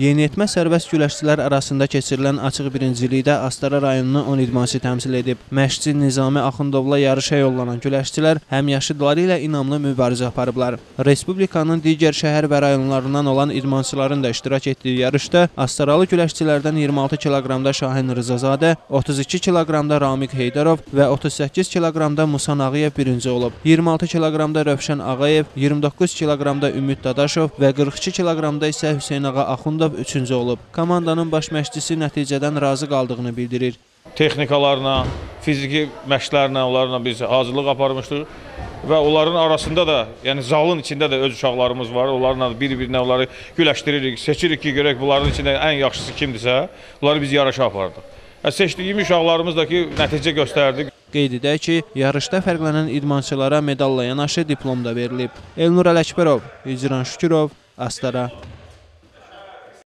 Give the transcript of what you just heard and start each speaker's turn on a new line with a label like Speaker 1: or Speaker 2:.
Speaker 1: Yeniyetmə sərbəst güləşçilər arasında keçirilən açıq birincilikdə Astara rayonunun 10 idmançı təmsil edib. Məşqçi Nizami Axundovla yarışa yollanan güləşçilər həmyaşıdları ilə inamlı mübarizə aparıblar. Respublikanın digər şəhər və rayonlarından olan idmançıların da iştirak etdiyi yarışda Astaralı güləşçilərdən 26 kiloqramda Şahin Rızazadə, 32 kiloqramda Ramik Heydarov və 38 kiloqramda Musa Nağıyev birinci olub. 26 kiloqramda Rövşən Ağayev, 29 kiloqramda Ümid Dadaşov və 42 kiloqramda isə Hüseyn Ağa Axundov üçüncü olub. Komandanın baş məşqçisi nəticədən razı qaldığını bildirir.
Speaker 2: Texnikalarla, fiziki məşqlərlə onlarla biz hazırlıq aparmışdıq və onların arasında da, yəni zalın içində də öz uşaqlarımız var. Onlarla bir-birinə onları güləşdiririk, seçirik ki, görək bunların içində ən yaxşısı kimdirsə, bunları biz yarışa apardıq. Və seçdiyimiz uşaqlarımız da ki, nəticə göstərdi.
Speaker 1: Qeyd edək ki, yarışda fərqlənən idmançılara medalla yanaşı diplom da verilib. Elnur Ələkbərov, İcran Şükürov, Astara.